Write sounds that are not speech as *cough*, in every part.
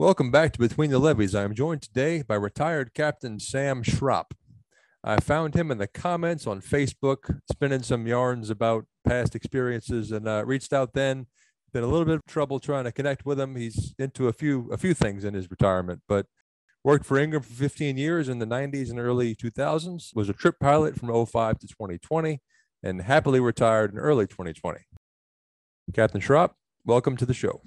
Welcome back to Between the Levees. I am joined today by retired Captain Sam Schropp. I found him in the comments on Facebook, spinning some yarns about past experiences, and uh, reached out then. Been a little bit of trouble trying to connect with him. He's into a few a few things in his retirement, but worked for Ingram for 15 years in the 90s and early 2000s. Was a trip pilot from 05 to 2020, and happily retired in early 2020. Captain Schropp, welcome to the show.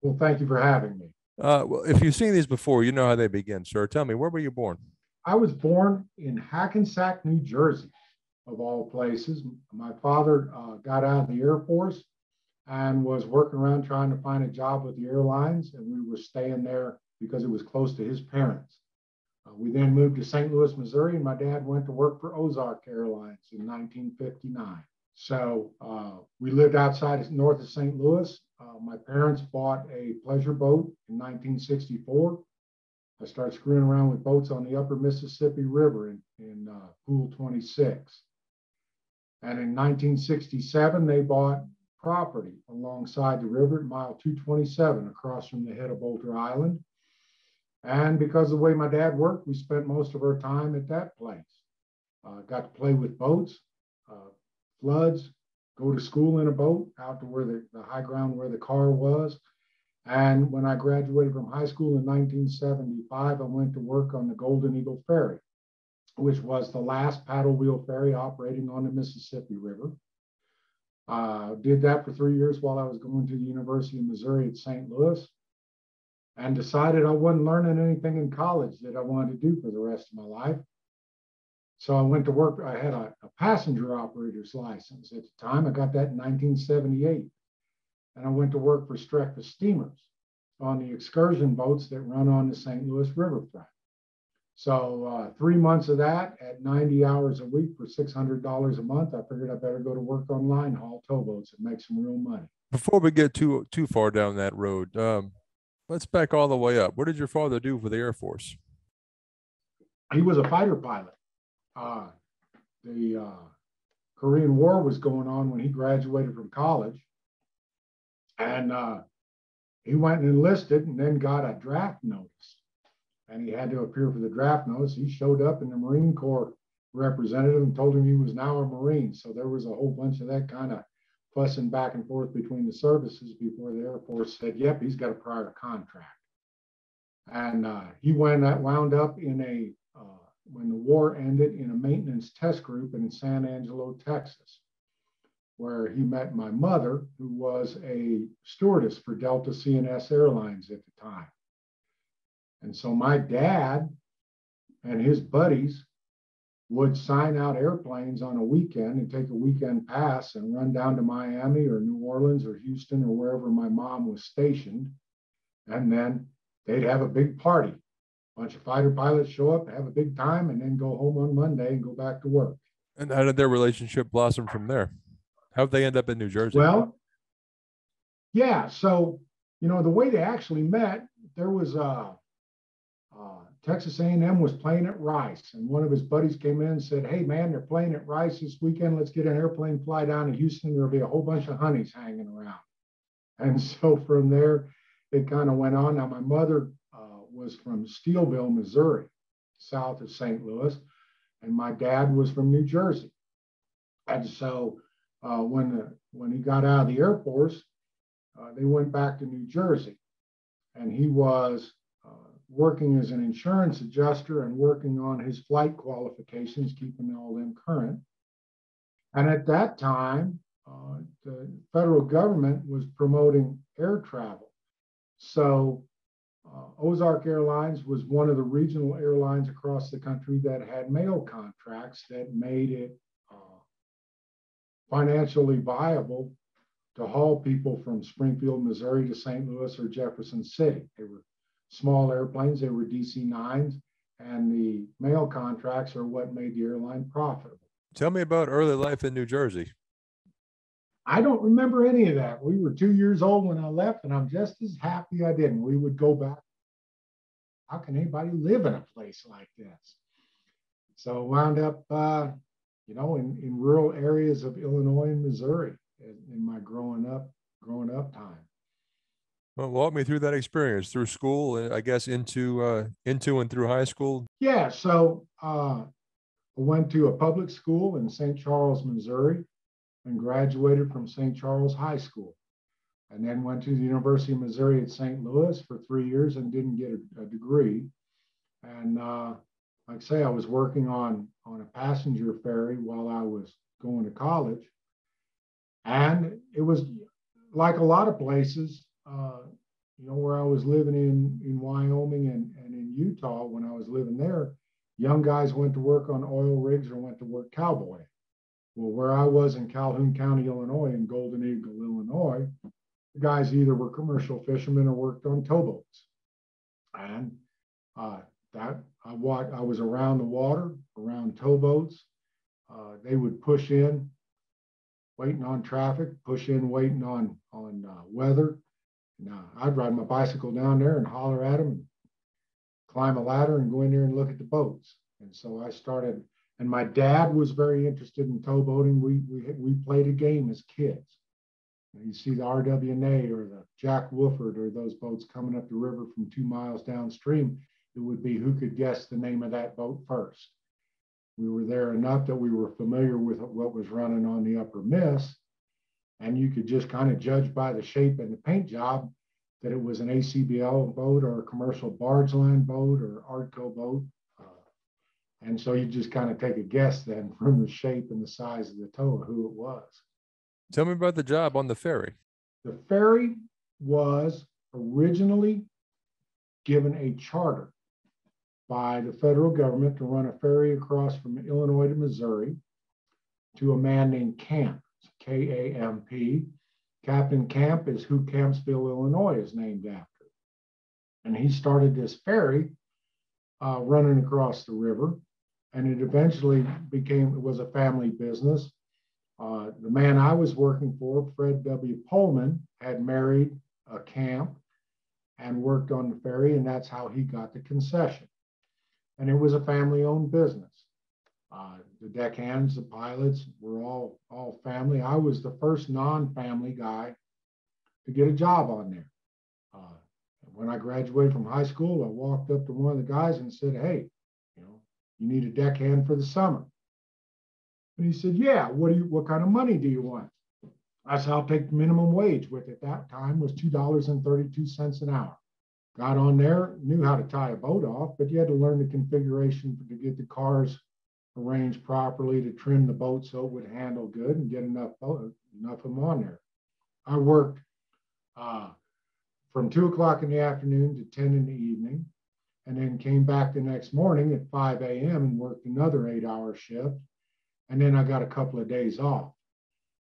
Well, thank you for having me. Uh, well, if you've seen these before, you know how they begin, sir. Tell me, where were you born? I was born in Hackensack, New Jersey, of all places. My father uh, got out of the Air Force and was working around trying to find a job with the airlines, and we were staying there because it was close to his parents. Uh, we then moved to St. Louis, Missouri, and my dad went to work for Ozark Airlines in 1959. So uh, we lived outside north of St. Louis. Uh, my parents bought a pleasure boat in 1964. I started screwing around with boats on the upper Mississippi River in, in uh, Pool 26. And in 1967, they bought property alongside the river at mile 227 across from the head of Bolter Island. And because of the way my dad worked, we spent most of our time at that place. Uh, got to play with boats, uh, floods, go to school in a boat out to where the, the high ground where the car was. And when I graduated from high school in 1975, I went to work on the Golden Eagle Ferry, which was the last paddle wheel ferry operating on the Mississippi River. Uh, did that for three years while I was going to the University of Missouri at St. Louis and decided I wasn't learning anything in college that I wanted to do for the rest of my life. So I went to work. I had a, a, passenger operator's license at the time. I got that in 1978. And I went to work for Streckfus Steamers on the excursion boats that run on the St. Louis riverfront. So uh, three months of that at 90 hours a week for $600 a month, I figured I better go to work on line haul towboats and make some real money. Before we get too too far down that road, um, let's back all the way up. What did your father do for the Air Force? He was a fighter pilot uh, the uh, Korean War was going on when he graduated from college. And uh, he went and enlisted and then got a draft notice. And he had to appear for the draft notice. He showed up in the Marine Corps representative and told him he was now a Marine. So there was a whole bunch of that kind of fussing back and forth between the services before the Air Force said, yep, he's got a prior contract. And uh, he went, wound up in a uh, when the war ended in a maintenance test group in San Angelo, Texas, where he met my mother, who was a stewardess for Delta C&S Airlines at the time. And so my dad and his buddies would sign out airplanes on a weekend and take a weekend pass and run down to Miami or New Orleans or Houston or wherever my mom was stationed. And then they'd have a big party bunch of fighter pilots show up, have a big time, and then go home on Monday and go back to work. And how did their relationship blossom from there? How'd they end up in New Jersey? Well, yeah. So, you know, the way they actually met, there was uh, uh, Texas A&M was playing at Rice, and one of his buddies came in and said, "Hey, man, they're playing at Rice this weekend. Let's get an airplane fly down to Houston. There'll be a whole bunch of honeys hanging around." And so from there, it kind of went on. Now, my mother was from Steelville, Missouri, south of St. Louis, and my dad was from New Jersey. And so uh, when the, when he got out of the Air Force, uh, they went back to New Jersey, and he was uh, working as an insurance adjuster and working on his flight qualifications, keeping all them current. And at that time, uh, the federal government was promoting air travel. So uh, Ozark Airlines was one of the regional airlines across the country that had mail contracts that made it uh, financially viable to haul people from Springfield, Missouri to St. Louis or Jefferson City. They were small airplanes, they were DC 9s, and the mail contracts are what made the airline profitable. Tell me about early life in New Jersey. I don't remember any of that. We were two years old when I left, and I'm just as happy I didn't. We would go back. How can anybody live in a place like this? So wound up, uh, you know, in, in rural areas of Illinois and Missouri in, in my growing up growing up time. Well, walk me through that experience through school, I guess into uh, into and through high school. Yeah, so uh, I went to a public school in St. Charles, Missouri, and graduated from St. Charles High School, and then went to the University of Missouri at St. Louis for three years and didn't get a, a degree. And uh, like I say, I was working on on a passenger ferry while I was going to college, and it was like a lot of places uh, you know, where I was living in in Wyoming and, and in Utah when I was living there, young guys went to work on oil rigs or went to work cowboy. Well, where I was in Calhoun County, Illinois, in Golden Eagle, Illinois, the guys either were commercial fishermen or worked on towboats. And uh, that I walked, I was around the water, around towboats. Uh, they would push in, waiting on traffic, push in, waiting on on uh, weather, now, I'd ride my bicycle down there and holler at them, climb a ladder and go in there and look at the boats. And so I started, and my dad was very interested in towboating. We, we, we played a game as kids. You see the RWNA or the Jack Woodford or those boats coming up the river from two miles downstream. It would be who could guess the name of that boat first. We were there enough that we were familiar with what was running on the upper miss and you could just kind of judge by the shape and the paint job that it was an ACBL boat or a commercial barge line boat or ARTCO boat. And so you just kind of take a guess then *laughs* from the shape and the size of the tow who it was. Tell me about the job on the ferry. The ferry was originally given a charter by the federal government to run a ferry across from Illinois to Missouri to a man named Kamp. K A M P. Captain Kamp is who Kampsville, Illinois is named after. And he started this ferry uh, running across the river. And it eventually became, it was a family business. Uh, the man I was working for, Fred W. Pullman, had married a Kamp and worked on the ferry, and that's how he got the concession. And it was a family owned business. Uh, the deckhands, the pilots were all all family. I was the first non-family guy to get a job on there. Uh, when I graduated from high school, I walked up to one of the guys and said, "Hey, you need a deckhand for the summer." And he said, "Yeah. What do you? What kind of money do you want?" I said, "I'll take minimum wage, which at that time was two dollars and thirty-two cents an hour." Got on there, knew how to tie a boat off, but you had to learn the configuration to get the cars arranged properly to trim the boat so it would handle good and get enough boat, enough of them on there. I worked uh, from two o'clock in the afternoon to 10 in the evening, and then came back the next morning at 5 a.m. and worked another eight hour shift. And then I got a couple of days off.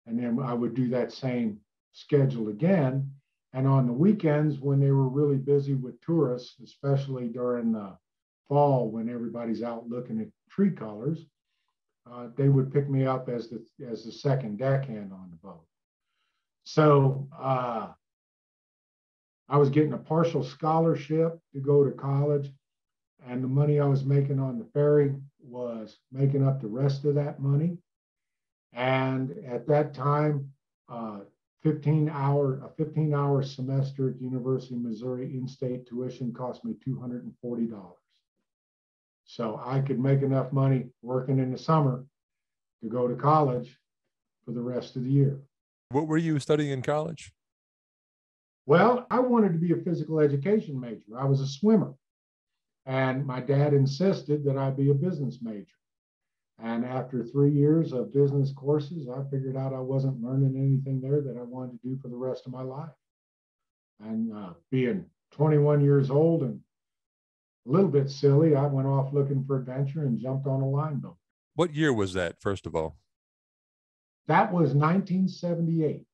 And then I would do that same schedule again. And on the weekends, when they were really busy with tourists, especially during the fall when everybody's out looking at tree colors, uh, they would pick me up as the as the second deckhand on the boat. So uh, I was getting a partial scholarship to go to college, and the money I was making on the ferry was making up the rest of that money. And at that time, uh, 15 hour a 15 hour semester at University of Missouri in-state tuition cost me $240. So I could make enough money working in the summer to go to college for the rest of the year. What were you studying in college? Well, I wanted to be a physical education major. I was a swimmer. And my dad insisted that I be a business major. And after three years of business courses, I figured out I wasn't learning anything there that I wanted to do for the rest of my life. And uh, being 21 years old and a little bit silly. I went off looking for adventure and jumped on a line boat. What year was that, first of all? That was 1978.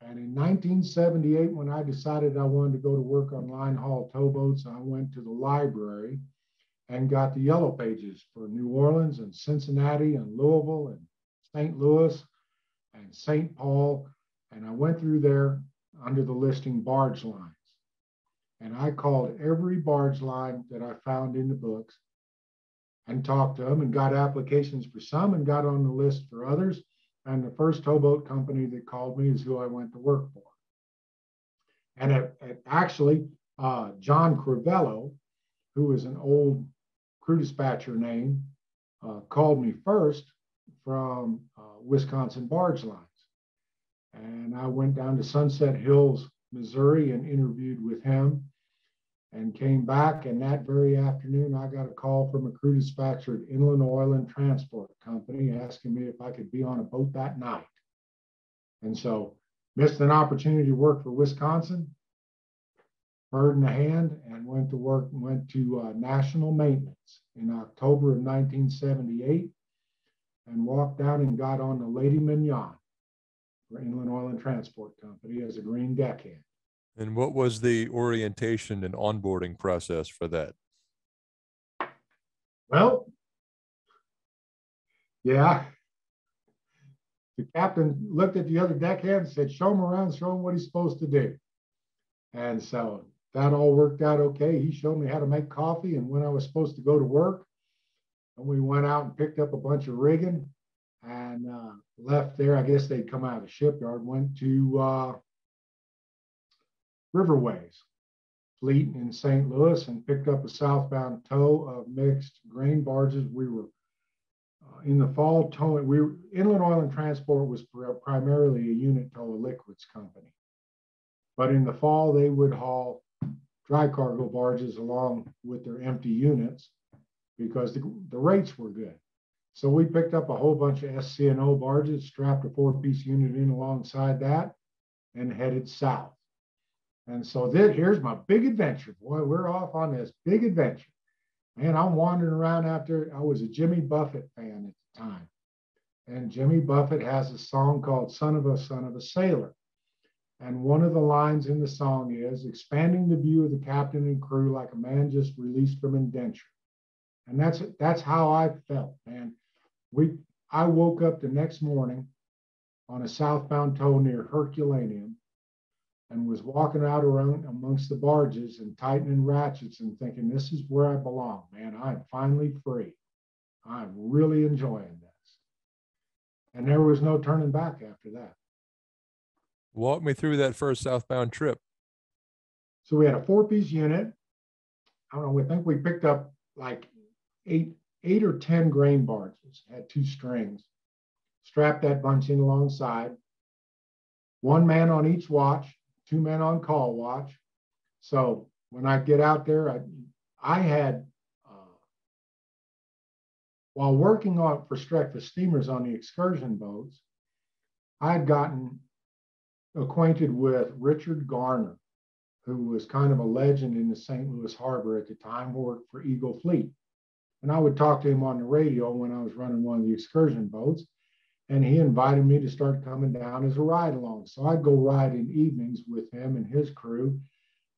And in 1978, when I decided I wanted to go to work on line haul towboats, I went to the library and got the yellow pages for New Orleans and Cincinnati and Louisville and St. Louis and St. Paul. And I went through there under the listing barge lines. And I called every barge line that I found in the books and talked to them and got applications for some and got on the list for others. And the first towboat company that called me is who I went to work for. And it, it actually, uh, John Crivello, who is an old crew dispatcher name, uh, called me first from uh, Wisconsin Barge Lines. And I went down to Sunset Hills, Missouri, and interviewed with him and came back. And that very afternoon, I got a call from a crew dispatcher at Inland Oil and Transport Company asking me if I could be on a boat that night. And so missed an opportunity to work for Wisconsin, bird in the hand, and went to work, went to uh, national maintenance in October of 1978 and walked down and got on the Lady Mignon for Inland Oil and Transport Company as a green deckhand. And what was the orientation and onboarding process for that? Well, yeah. The captain looked at the other deckhand and said, Show him around, show him what he's supposed to do. And so that all worked out okay. He showed me how to make coffee and when I was supposed to go to work. And we went out and picked up a bunch of rigging and uh, left there. I guess they'd come out of the shipyard, went to uh, Riverways fleet in St. Louis and picked up a southbound tow of mixed grain barges. We were uh, in the fall towing. We were, Inland Oil and Transport was primarily a unit tow of liquids company, but in the fall they would haul dry cargo barges along with their empty units because the, the rates were good. So we picked up a whole bunch of SCNO barges, strapped a four-piece unit in alongside that, and headed south. And so then here's my big adventure. Boy, we're off on this big adventure. Man, I'm wandering around after I was a Jimmy Buffett fan at the time. And Jimmy Buffett has a song called Son of a Son of a Sailor. And one of the lines in the song is expanding the view of the captain and crew like a man just released from indenture. And that's that's how I felt, man. We I woke up the next morning on a southbound tow near Herculaneum and was walking out around amongst the barges and tightening ratchets and thinking, this is where I belong, man. I'm finally free. I'm really enjoying this. And there was no turning back after that. Walk me through that first southbound trip. So we had a four piece unit. I don't know, we think we picked up like eight, eight or 10 grain barges, had two strings, strapped that bunch in alongside, one man on each watch, two men on call watch. So when I get out there, I, I had, uh, while working on for the steamers on the excursion boats, I had gotten acquainted with Richard Garner, who was kind of a legend in the St. Louis harbor at the time, worked for Eagle Fleet. And I would talk to him on the radio when I was running one of the excursion boats and he invited me to start coming down as a ride along. So I'd go ride in evenings with him and his crew,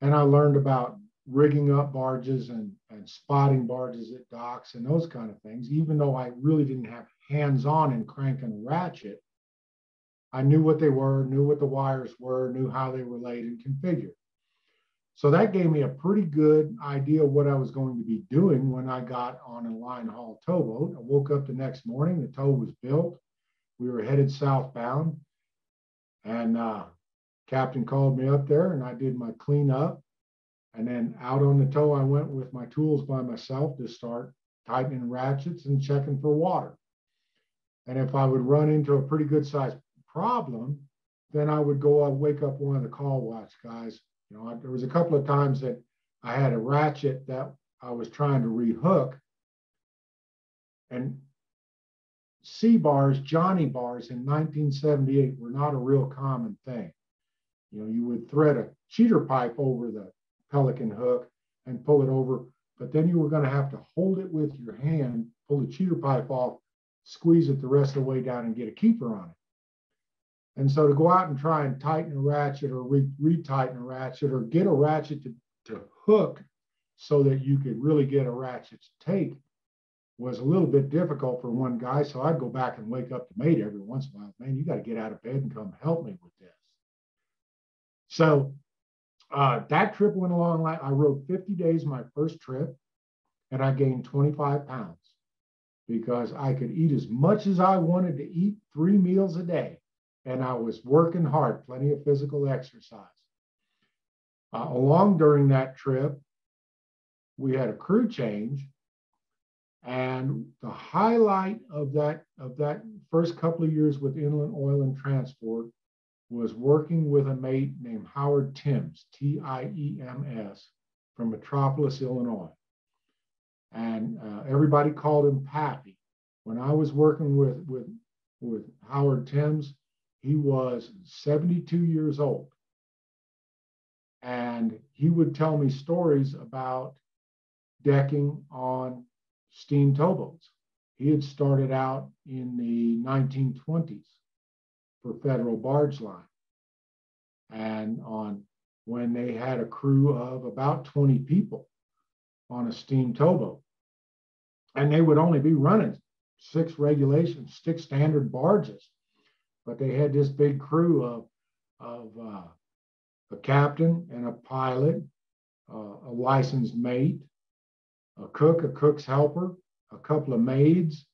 and I learned about rigging up barges and, and spotting barges at docks and those kind of things. Even though I really didn't have hands on in cranking a ratchet, I knew what they were, knew what the wires were, knew how they were laid and configured. So that gave me a pretty good idea of what I was going to be doing when I got on a line haul towboat. I woke up the next morning, the tow was built we were headed southbound, and uh, captain called me up there, and I did my cleanup, and then out on the tow I went with my tools by myself to start tightening ratchets and checking for water. And if I would run into a pretty good sized problem, then I would go and wake up one of the call watch guys. You know, there was a couple of times that I had a ratchet that I was trying to rehook, and C bars, Johnny bars in 1978 were not a real common thing. You know, you would thread a cheater pipe over the pelican hook and pull it over, but then you were going to have to hold it with your hand, pull the cheater pipe off, squeeze it the rest of the way down and get a keeper on it. And so to go out and try and tighten a ratchet or re- retighten a ratchet or get a ratchet to, to hook so that you could really get a ratchet to take was a little bit difficult for one guy. So I'd go back and wake up the mate every once in a while. Man, you got to get out of bed and come help me with this. So uh, that trip went along like I rode 50 days my first trip, and I gained 25 pounds because I could eat as much as I wanted to eat, three meals a day, and I was working hard, plenty of physical exercise. Uh, along during that trip, we had a crew change. And the highlight of that, of that first couple of years with Inland Oil and Transport was working with a mate named Howard Tiems, T I E M S, from Metropolis, Illinois. And uh, everybody called him Pappy. When I was working with, with, with Howard Tiems, he was 72 years old. And he would tell me stories about decking on steam towboats. He had started out in the 1920s for Federal Barge Line. And on when they had a crew of about 20 people on a steam towboat. And they would only be running six regulations, six standard barges. But they had this big crew of, of uh, a captain and a pilot, uh, a licensed mate, a cook, a cook's helper, a couple of maids,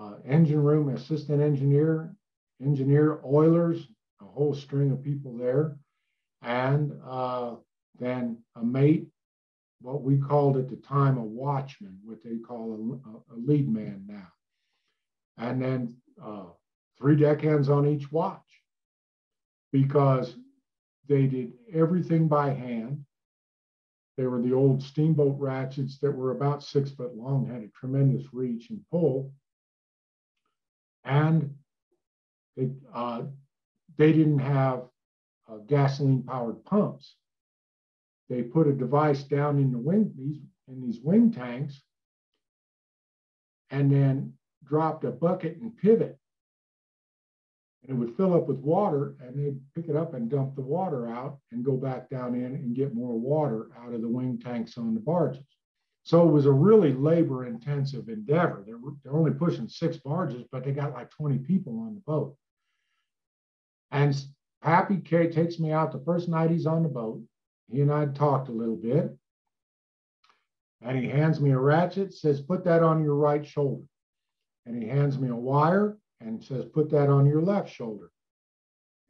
uh, engine room assistant engineer, engineer, oilers, a whole string of people there, and uh, then a mate, what we called at the time a watchman, what they call a, a lead man now, and then uh, three deckhands on each watch because they did everything by hand. They were the old steamboat ratchets that were about six foot long, had a tremendous reach and pull. And they, uh, they didn't have uh, gasoline powered pumps. They put a device down in the wing, these, in these wing tanks, and then dropped a bucket and pivot and it would fill up with water and they'd pick it up and dump the water out and go back down in and get more water out of the wing tanks on the barges. So it was a really labor intensive endeavor. They're, they're only pushing six barges, but they got like 20 people on the boat. And Pappy K takes me out the first night he's on the boat. He and I talked a little bit. And he hands me a ratchet, says, put that on your right shoulder. And he hands me a wire and says, put that on your left shoulder.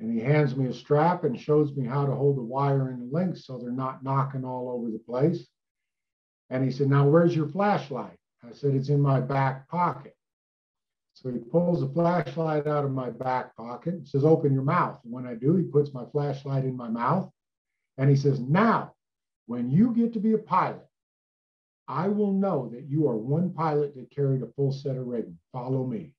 And he hands me a strap and shows me how to hold the wire in the links so they're not knocking all over the place. And he said, now where's your flashlight? I said, it's in my back pocket. So he pulls the flashlight out of my back pocket and says, open your mouth. And when I do, he puts my flashlight in my mouth. And he says, now, when you get to be a pilot, I will know that you are one pilot that carried a full set of rigging. Follow me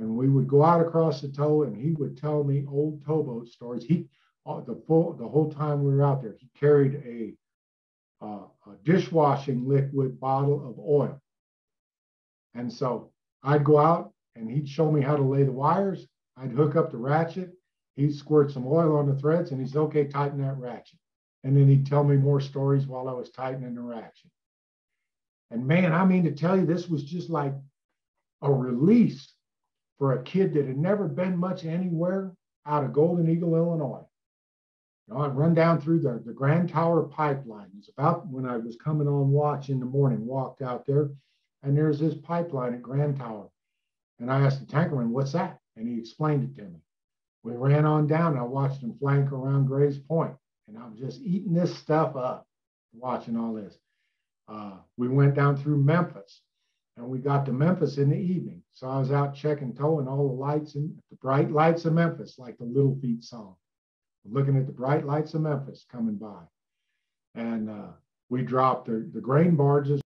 and we would go out across the tow and he would tell me old towboat stories. He uh, the full the whole time we were out there, he carried a, uh, a dishwashing liquid bottle of oil. And so I'd go out and he'd show me how to lay the wires. I'd hook up the ratchet. He'd squirt some oil on the threads and he said, okay, tighten that ratchet. And then he'd tell me more stories while I was tightening the ratchet. And man, I mean to tell you, this was just like a release for a kid that had never been much anywhere out of Golden Eagle, Illinois. You know, I run down through the, the Grand Tower pipeline. It's about when I was coming on watch in the morning, walked out there, and there's this pipeline at Grand Tower. And I asked the tankerman, what's that? And he explained it to me. We ran on down. I watched him flank around Grays Point, and I'm just eating this stuff up, watching all this. Uh, we went down through Memphis and we got to Memphis in the evening. So I was out checking tow and all the lights and the bright lights of Memphis, like the Little Feat song. Looking at the bright lights of Memphis coming by. And uh, we dropped the, the grain barges.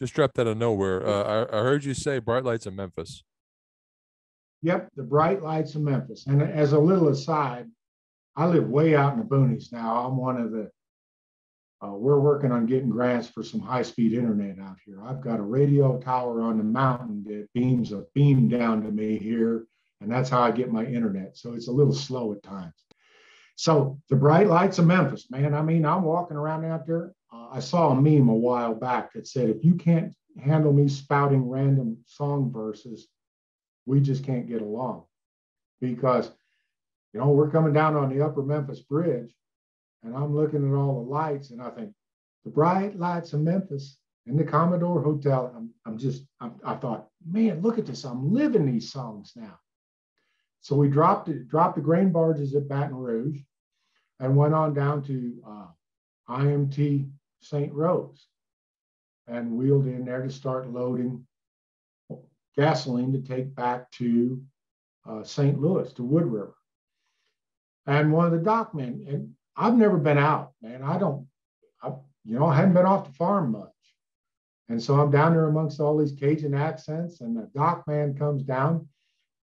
Just dropped out of nowhere. Uh, I, I heard you say bright lights of Memphis. Yep, the bright lights of Memphis. And as a little aside, I live way out in the boonies now. I'm one of the uh, we're working on getting grants for some high-speed internet out here. I've got a radio tower on the mountain that beams a beam down to me here, and that's how I get my internet. So it's a little slow at times. So the bright lights of Memphis, man. I mean, I'm walking around out there. Uh, I saw a meme a while back that said, "If you can't handle me spouting random song verses, we just can't get along," because you know we're coming down on the Upper Memphis Bridge and I'm looking at all the lights and I think the bright lights of Memphis and the Commodore Hotel. I'm, I'm just, I'm, i thought, man, look at this. I'm living these songs now. So we dropped it, dropped the grain barges at Baton Rouge. and went on down to uh, IMT St. Rose and wheeled in there to start loading gasoline to take back to uh, St. Louis, to Wood River. And one of the dockmen, and I've never been out, man. I don't, I, you know, I hadn't been off the farm much. And so I'm down there amongst all these Cajun accents, and the dock man comes down,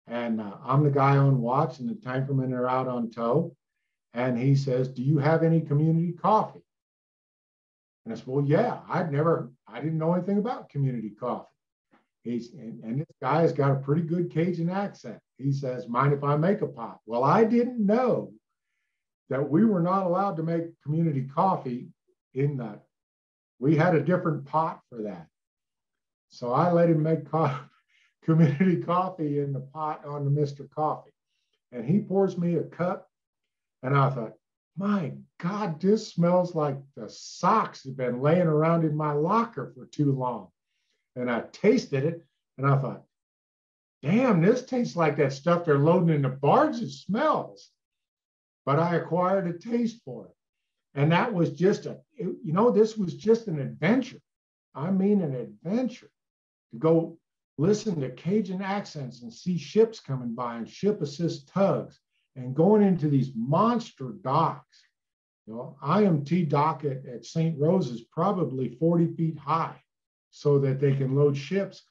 and uh, I'm the guy on watch, and the tankermen are out on tow. And he says, Do you have any community coffee? And I said, Well, yeah, I'd never, I didn't know anything about community coffee. He's, and, and this guy has got a pretty good Cajun accent. He says, Mind if I make a pot? Well, I didn't know that we were not allowed to make community coffee in that. We had a different pot for that. So I let him make co- *laughs* community coffee in the pot on the Mr. Coffee. And he pours me a cup. And I thought, my God, this smells like the socks have been laying around in my locker for too long. And I tasted it and I thought, damn, this tastes like that stuff they're loading in the barges. Smells. But I acquired a taste for it. And that was just a, you know, this was just an adventure. I mean, an adventure to go listen to Cajun accents and see ships coming by and ship assist tugs and going into these monster docks. You know, IMT dock at, at St. Rose is probably 40 feet high so that they can load ships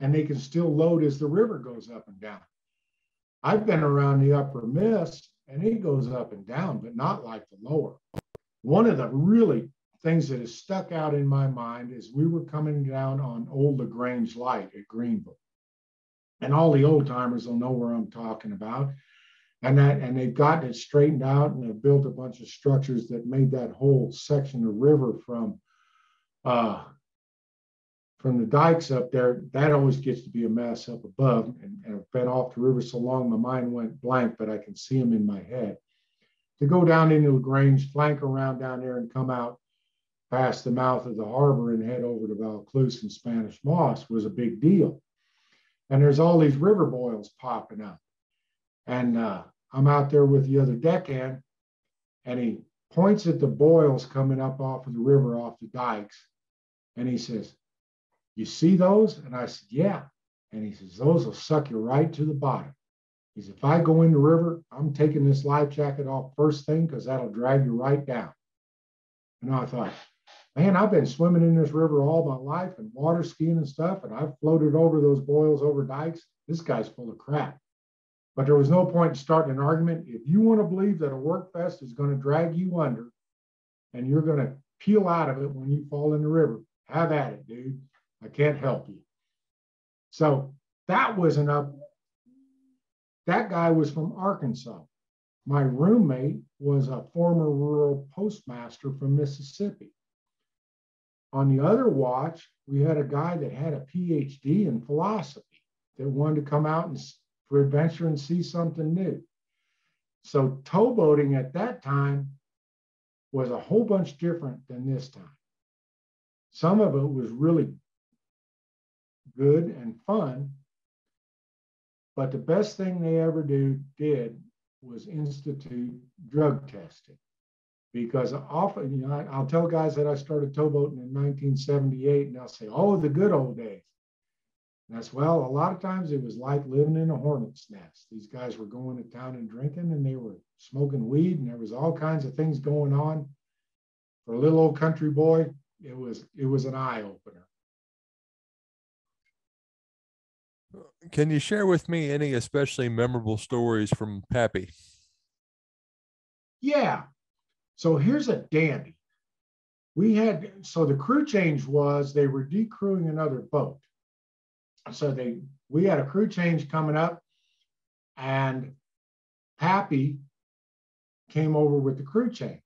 and they can still load as the river goes up and down. I've been around the upper Miss and it goes up and down, but not like the lower. One of the really things that has stuck out in my mind is we were coming down on Old LaGrange Light at Greenville. And all the old timers will know where I'm talking about and that and they've gotten it straightened out and they've built a bunch of structures that made that whole section of river from uh, from the dikes up there that always gets to be a mess up above. And, and I've been off the river so long my mind went blank but I can see them in my head. To go down into LaGrange flank around down there and come out past the mouth of the harbor and head over to Vaucluse and Spanish Moss was a big deal. And there's all these river boils popping up. And uh, I'm out there with the other deckhand, and he points at the boils coming up off of the river, off the dikes, and he says, "You see those?" And I said, "Yeah." And he says, "Those will suck you right to the bottom." He says, "If I go in the river, I'm taking this life jacket off first thing because that'll drag you right down." And I thought, man, I've been swimming in this river all my life and water skiing and stuff, and I've floated over those boils over dikes. This guy's full of crap. But there was no point in starting an argument. If you want to believe that a work vest is going to drag you under and you're going to peel out of it when you fall in the river, have at it, dude. I can't help you. So that was enough. That guy was from Arkansas. My roommate was a former rural postmaster from Mississippi. On the other watch, we had a guy that had a PhD in philosophy that wanted to come out and for adventure and see something new. So towboating at that time was a whole bunch different than this time. Some of it was really good and fun, but the best thing they ever do did was institute drug testing. Because often, you know, I, will tell guys that I started towboating in 1978, and they'll say, "Oh, the good old days." And that's well, a lot of times it was like living in a hornet's nest. These guys were going to town and drinking and they were smoking weed and there was all kinds of things going on. For a little old country boy, it was it was an eye opener. Can you share with me any especially memorable stories from Pappy? Yeah. So here's a dandy. We had so the crew change was they were decrewing another boat so they we had a crew change coming up, and Pappy came over with the crew change.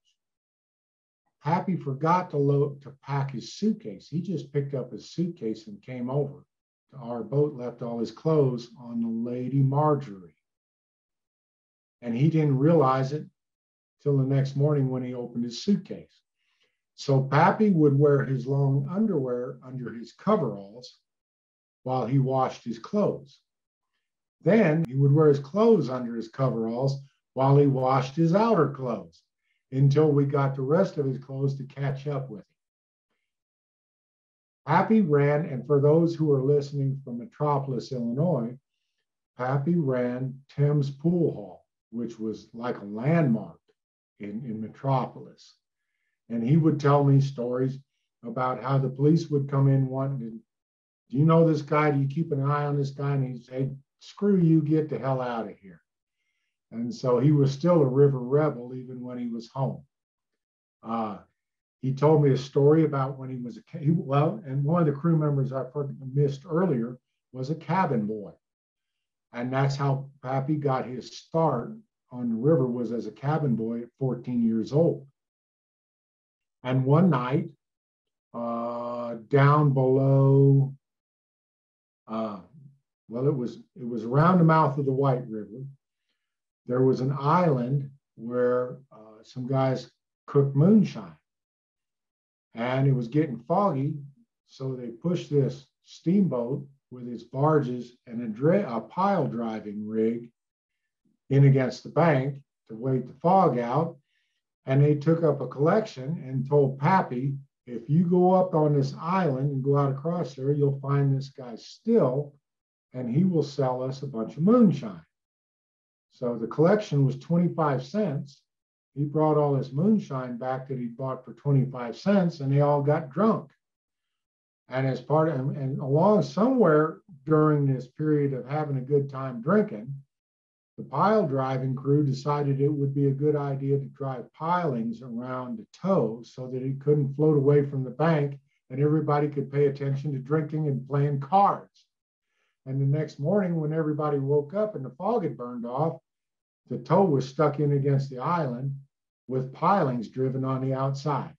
Pappy forgot to load to pack his suitcase. He just picked up his suitcase and came over. Our boat left all his clothes on the Lady Marjorie. And he didn't realize it till the next morning when he opened his suitcase. So Pappy would wear his long underwear under his coveralls while he washed his clothes. Then he would wear his clothes under his coveralls while he washed his outer clothes. until we got the rest of his clothes to catch up with him. Pappy ran, and for those who are listening from Metropolis, Illinois, Pappy ran Tiems Pool Hall, which was like a landmark in, in Metropolis. And he would tell me stories about how the police would come in wanting do you know this guy? Do you keep an eye on this guy? And he'd say, screw you, get the hell out of here. And so he was still a river rebel even when he was home. Uh, he told me a story about when he was a he, well, and one of the crew members I missed earlier was a cabin boy, and that's how Pappy got his start on the river was as a cabin boy at 14 years old. And one night, uh, down below uh, well, it was it was around the mouth of the White River. There was an island where uh, some guys cooked moonshine, and it was getting foggy, so they pushed this steamboat with its barges and a, a pile driving rig in against the bank to wait the fog out. And they took up a collection and told Pappy if you go up on this island and go out across there, you'll find this guy still, and he will sell us a bunch of moonshine. So the collection was 25 cents. He brought all his moonshine back that he'd bought for 25 cents, and they all got drunk. And as part of and along somewhere during this period of having a good time drinking, the pile driving crew decided it would be a good idea to drive pilings around the tow so that it couldn't float away from the bank and everybody could pay attention to drinking and playing cards. And the next morning, when everybody woke up and the fog had burned off, the tow was stuck in against the island with pilings driven on the outside.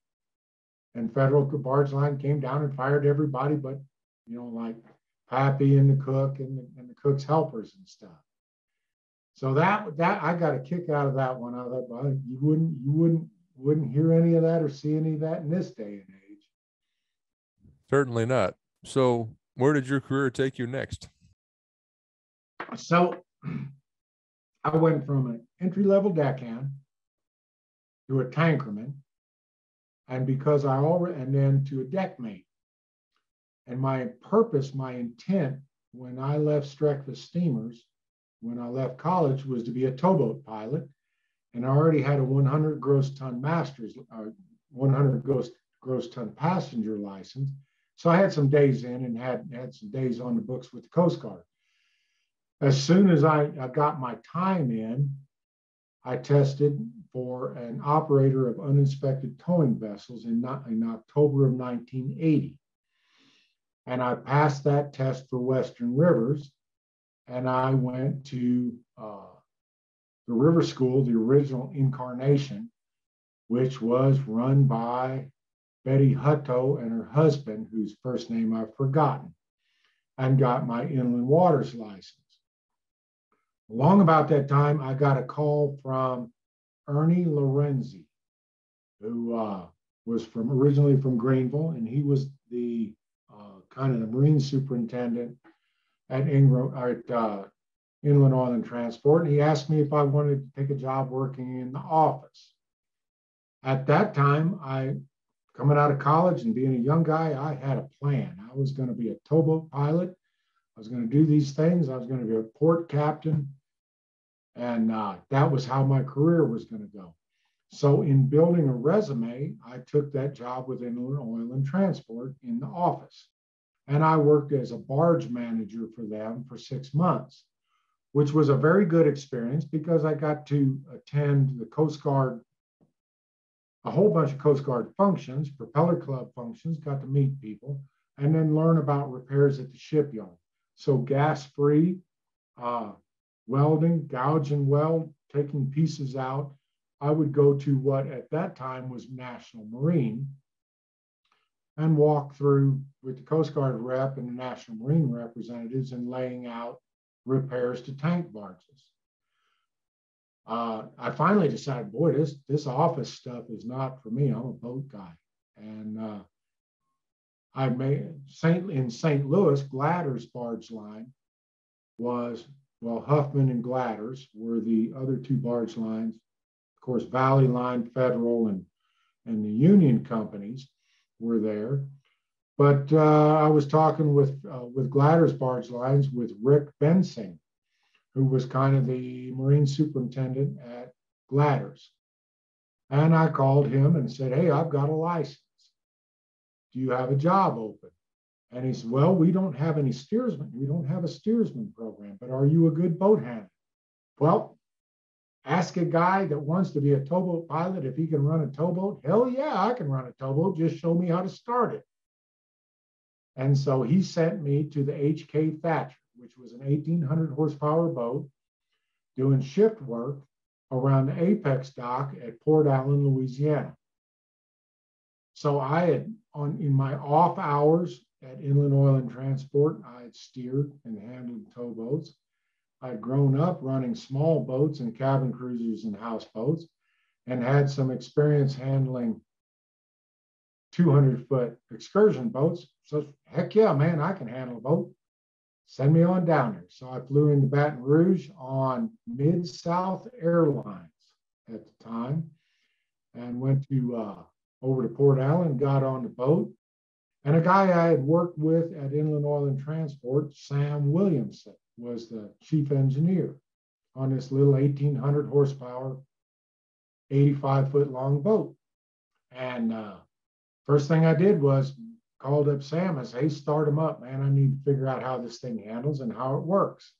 And federal barge line came down and fired everybody, but you know, like Pappy and the cook and the, and the cook's helpers and stuff. So that that I got a kick out of that one. I thought, well, you wouldn't you wouldn't wouldn't hear any of that or see any of that in this day and age. Certainly not. So where did your career take you next? So I went from an entry level deckhand to a tankerman, and because I already and then to a deckmate. And my purpose, my intent when I left Streckfus Steamers when I left college was to be a towboat pilot, and I already had a 100 gross ton master's, uh, 100 gross gross ton passenger license. So I had some days in and had had some days on the books with the Coast Guard. As soon as I, I got my time in, I tested for an operator of uninspected towing vessels in, in October of 1980. And I passed that test for Western Rivers and I went to uh, the River School, the original incarnation, which was run by Betty Hutto and her husband, whose first name I've forgotten, and got my inland waters license. Along about that time, I got a call from Ernie Lorenzi, who uh, was from originally from Greenville, and he was the uh, kind of the marine superintendent at Ingram at uh, Inland Oil and Transport. And he asked me if I wanted to take a job working in the office. At that time, I coming out of college and being a young guy, I had a plan. I was going to be a towboat pilot. I was going to do these things. I was going to be a port captain. And uh, that was how my career was going to go. So, in building a resume, I took that job with Inland Oil and Transport in the office. And I worked as a barge manager for them for six months, which was a very good experience because I got to attend the Coast Guard, a whole bunch of Coast Guard functions, propeller club functions, got to meet people, and then learn about repairs at the shipyard. So gas free, uh, welding, gouge and weld, taking pieces out. I would go to what at that time was National Marine and walk through with the Coast Guard rep and the National Marine representatives and laying out repairs to tank barges. Uh, I finally decided, boy, this this office stuff is not for me. I'm a boat guy, and uh, I made Saint in St. Louis, Gladder's barge line was well, Huffman and Gladder's were the other two barge lines Of course, Valley Line, Federal, and, and the Union companies were there. But uh, I was talking with, uh, with Gladders Barge Lines with Rick Bensing, who was kind of the Marine superintendent at Gladders. And I called him and said, Hey, I've got a license. Do you have a job open? And he said, Well, we don't have any steersmen. We don't have a steersman program, but are you a good boat handler? Well, ask a guy that wants to be a towboat pilot if he can run a towboat. Hell yeah, I can run a towboat. Just show me how to start it. And so he sent me to the HK Thatcher, which was an 1800 horsepower boat doing shift work around the Apex dock at Port Allen, Louisiana. So I had on in my off hours at Inland Oil and Transport, I had steered and handled towboats. I'd grown up running small boats and cabin cruisers and houseboats and had some experience handling 200 foot excursion boats. So, heck yeah, man, I can handle a boat. Send me on down there. So I flew into Baton Rouge on Mid South Airlines at the time and went to uh, over to Port Allen, got on the boat. And a guy I had worked with at Inland Oil and Transport, Sam Williamson, was the chief engineer on this little 1800 horsepower, 85 foot long boat. And uh, first thing I did was called up Sam and said, hey, start him up, man. I need to figure out how this thing handles and how it works.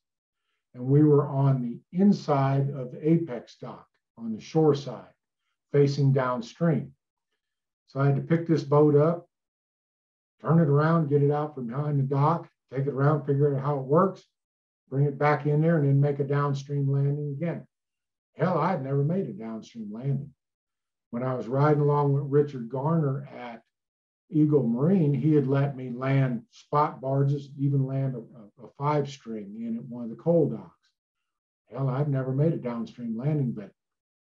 And we were on the inside of the apex dock on the shore side, facing downstream. So I had to pick this boat up, turn it around, get it out from behind the dock, take it around, figure out how it works, bring it back in there, and then make a downstream landing again. Hell, I had never made a downstream landing. When I was riding along with Richard Garner at Eagle Marine, he had let me land spot barges, even land a, a five string in at one of the coal docks. Hell, I've never made a downstream landing, but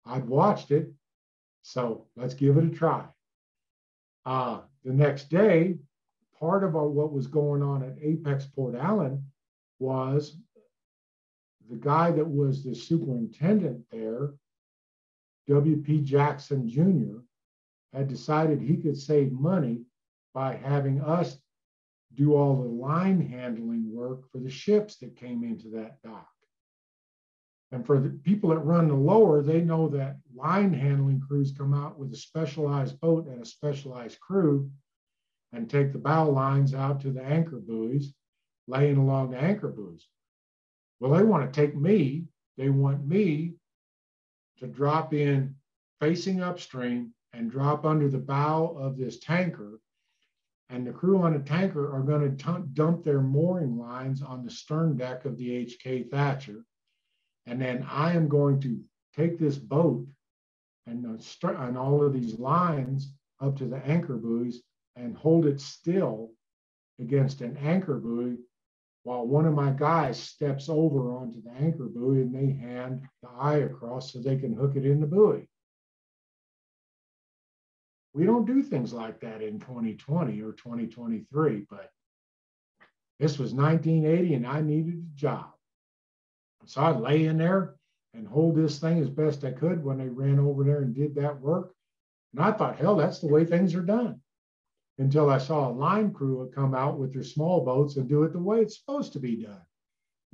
I'd watched it. So let's give it a try. Uh, the next day, part of what was going on at Apex Port Allen was the guy that was the superintendent there, W.P. Jackson Jr., had decided he could save money by having us do all the line handling work for the ships that came into that dock. And for the people that run the lower, they know that line handling crews come out with a specialized boat and a specialized crew and take the bow lines out to the anchor buoys, laying along the anchor buoys. Well, they want to take me, they want me to drop in facing upstream and drop under the bow of this tanker and the crew on the tanker are going to dump their mooring lines on the stern deck of the HK Thatcher. And then I am going to take this boat and, and all of these lines up to the anchor buoys and hold it still against an anchor buoy while one of my guys steps over onto the anchor buoy and they hand the eye across so they can hook it in the buoy. We don't do things like that in 2020 or 2023, but this was 1980 and I needed a job. So I lay in there and hold this thing as best I could when they ran over there and did that work. And I thought, hell, that's the way things are done. Until I saw a line crew come out with their small boats and do it the way it's supposed to be done.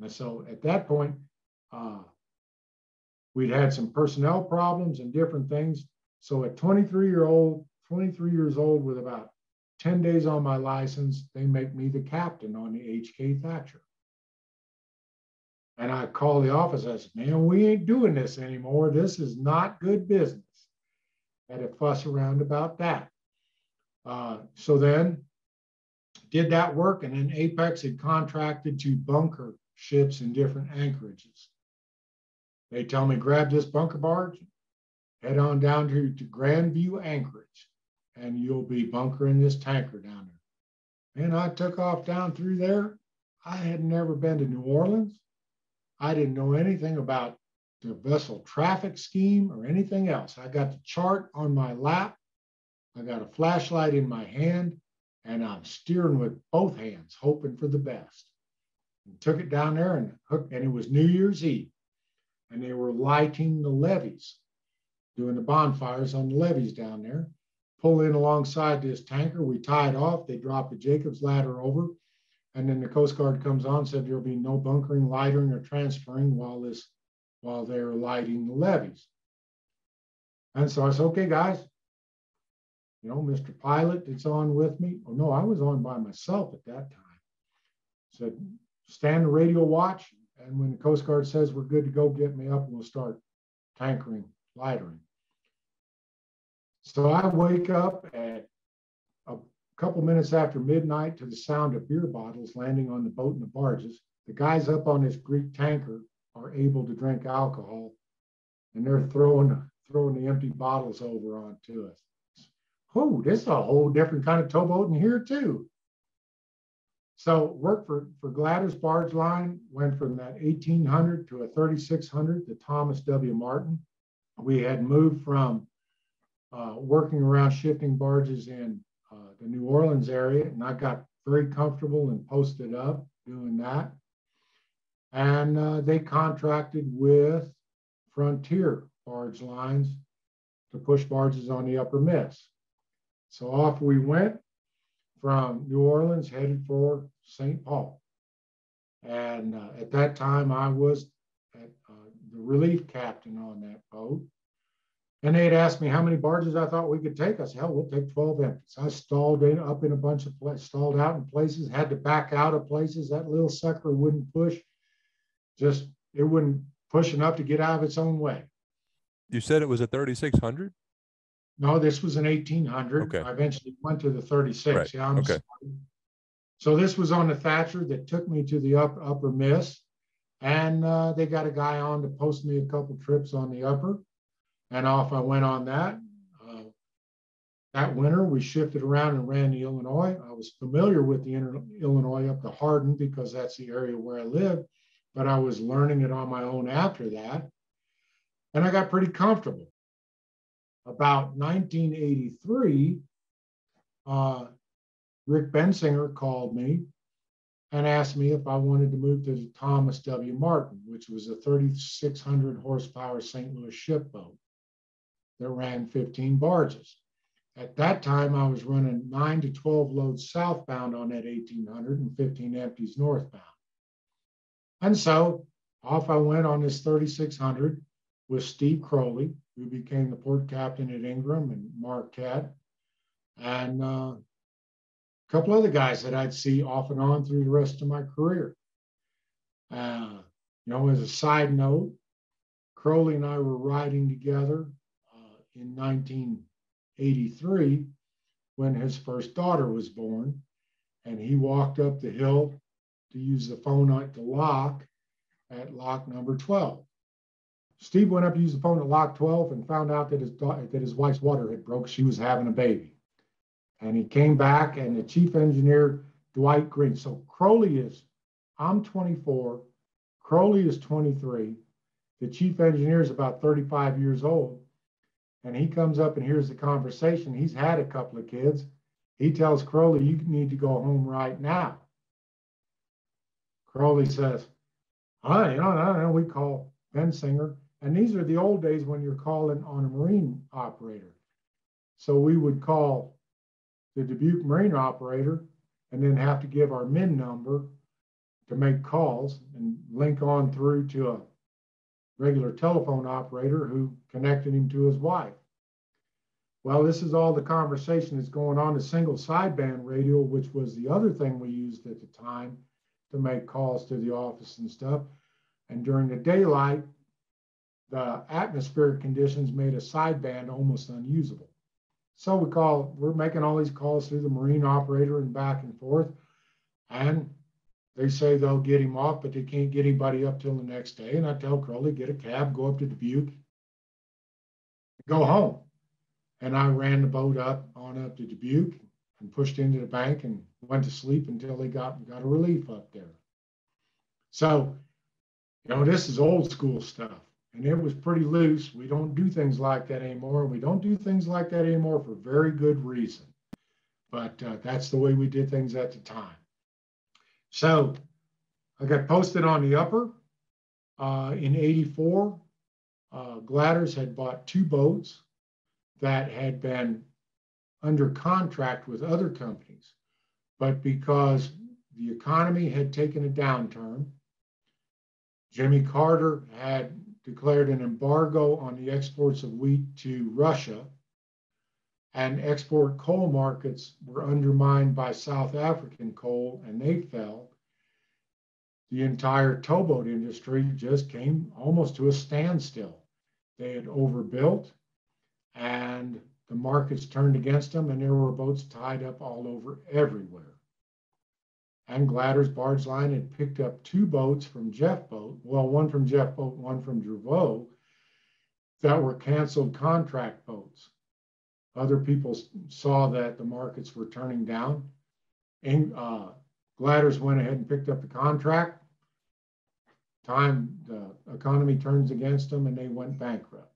And so at that point, uh, we'd had some personnel problems and different things. So at 23 year old, 23 years old with about 10 days on my license, they make me the captain on the HK Thatcher. And I call the office. I said, man, we ain't doing this anymore. This is not good business. Had a fuss around about that. Uh, so then did that work. And then Apex had contracted to bunker ships in different anchorages. They tell me, grab this bunker barge, head on down to, to Grandview Anchorage and you'll be bunkering this tanker down there. And I took off down through there. I had never been to New Orleans. I didn't know anything about the vessel traffic scheme or anything else. I got the chart on my lap. I got a flashlight in my hand, and I'm steering with both hands, hoping for the best. And took it down there and hooked, and it was New Year's Eve, and they were lighting the levees doing the bonfires on the levees down there. Pull in alongside this tanker. We tie it off. They drop the Jacob's ladder over. And then the Coast Guard comes on, said there'll be no bunkering, lightering, or transferring while this while they're lighting the levees. And so I said, okay, guys, you know, Mr. Pilot it's on with me. Oh no, I was on by myself at that time. Said, stand the radio watch. And when the Coast Guard says we're good to go, get me up and we'll start tankering, lightering. So I wake up at a couple minutes after midnight to the sound of beer bottles landing on the boat and the barges. The guys up on this Greek tanker are able to drink alcohol and they're throwing throwing the empty bottles over onto us. Oh, this is a whole different kind of towboat in here too. So work for, for Gladders Barge Line, went from that 1800 to a 3600 to Thomas W. Martin. We had moved from uh, working around shifting barges in uh, the New Orleans area, and I got very comfortable and posted up doing that. And uh, they contracted with Frontier Barge Lines to push barges on the upper Miss. So off we went from New Orleans, headed for St. Paul. And uh, at that time, I was at, uh, the relief captain on that boat. And they had asked me how many barges I thought we could take. I said, hell, we'll take 12 empties. I stalled in, up in a bunch of places, stalled out in places, had to back out of places. That little sucker wouldn't push. Just, it wouldn't push enough to get out of its own way. You said it was a 3600? No, this was an 1800. Okay. I eventually went to the 36. Right. Yeah, I'm Okay. sorry. So this was on the Thatcher that took me to the up, upper miss. And uh, they got a guy on to post me a couple trips on the upper. And off I went on that. Uh, that winter, we shifted around and ran the Illinois. I was familiar with the inter- Illinois up to Hardin because that's the area where I live, but I was learning it on my own after that. And I got pretty comfortable about 1983, uh, Rick Bensinger called me and asked me if I wanted to move to the Thomas W. Martin, which was a 3,600 horsepower St. Louis shipboat that ran 15 barges. At that time, I was running 9 to 12 loads southbound on that 1800 and 15 empties northbound. And so off I went on this 3600 with Steve Crowley, who became the port captain at Ingram and Marquette, and uh, a couple other guys that I'd see off and on through the rest of my career. Uh, you know, as a side note, Crowley and I were riding together uh, in 1983 when his first daughter was born, and he walked up the hill to use the phone at the lock at lock number 12. Steve went up to use the phone at lock 12 and found out that his, da- that his wife's water had broke. She was having a baby. And he came back and the chief engineer, Dwight Green. So Crowley is, I'm 24, Crowley is 23. The chief engineer is about 35 years old. And he comes up and hears the conversation. He's had a couple of kids. He tells Crowley, you need to go home right now. Crowley says, I, you know, I know, we call Bensinger. And these are the old days when you're calling on a marine operator. So we would call the Dubuque marine operator and then have to give our MIN number to make calls and link on through to a regular telephone operator who connected him to his wife. Well, this is all the conversation that's going on. The single sideband radio, which was the other thing we used at the time to make calls to the office and stuff. And during the daylight, the atmospheric conditions made a sideband almost unusable. So we call, we're making all these calls through the marine operator and back and forth. And they say they'll get him off, but they can't get anybody up till the next day. And I tell Crowley, get a cab, go up to Dubuque, go home. And I ran the boat up on up to Dubuque and pushed into the bank and went to sleep until they got got a relief up there. So, you know, this is old school stuff. And it was pretty loose. We don't do things like that anymore. We don't do things like that anymore for very good reason. But uh, that's the way we did things at the time. So I got posted on the upper uh, in 84. uh, Gladders had bought two boats that had been under contract with other companies, but because the economy had taken a downturn, Jimmy Carter had declared an embargo on the exports of wheat to Russia, and export coal markets were undermined by South African coal and they fell. The entire towboat industry just came almost to a standstill. They had overbuilt and the markets turned against them, and there were boats tied up all over everywhere. And Gladder's Barge Line had picked up two boats from Jeffboat, well, one from Jeffboat, one from Dravo, that were canceled contract boats. Other people saw that the markets were turning down. And uh, Gladders went ahead and picked up the contract. Time the economy turns against them and they went bankrupt.